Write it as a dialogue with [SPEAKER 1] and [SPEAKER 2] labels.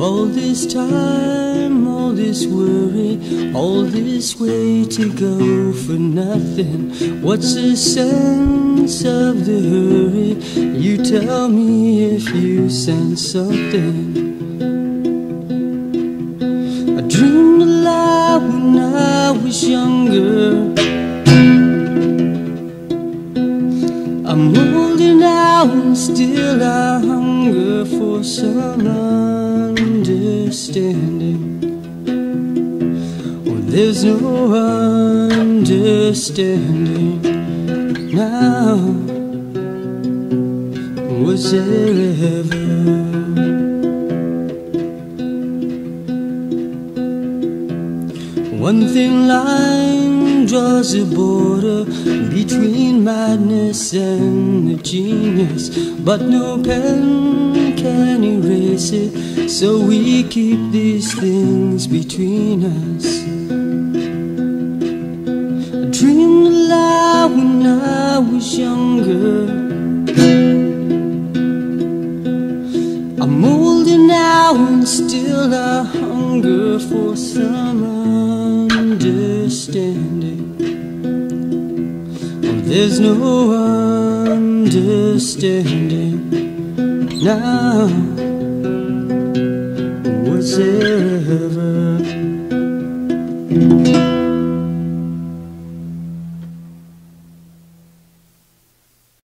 [SPEAKER 1] All this time, all this worry, all this way to go for nothing. What's the sense of the hurry? You tell me if you sense something. I dreamed a lot when I was younger. I'm holding now and still I hunger for some understanding. Well, there's no understanding now. Was there ever? One thin line draws a border between madness and the genius, but no pen can erase it, so we keep these things between us. I dreamed aloud when I was younger. I'm older now and still I hunger for some understanding. There's no understanding now.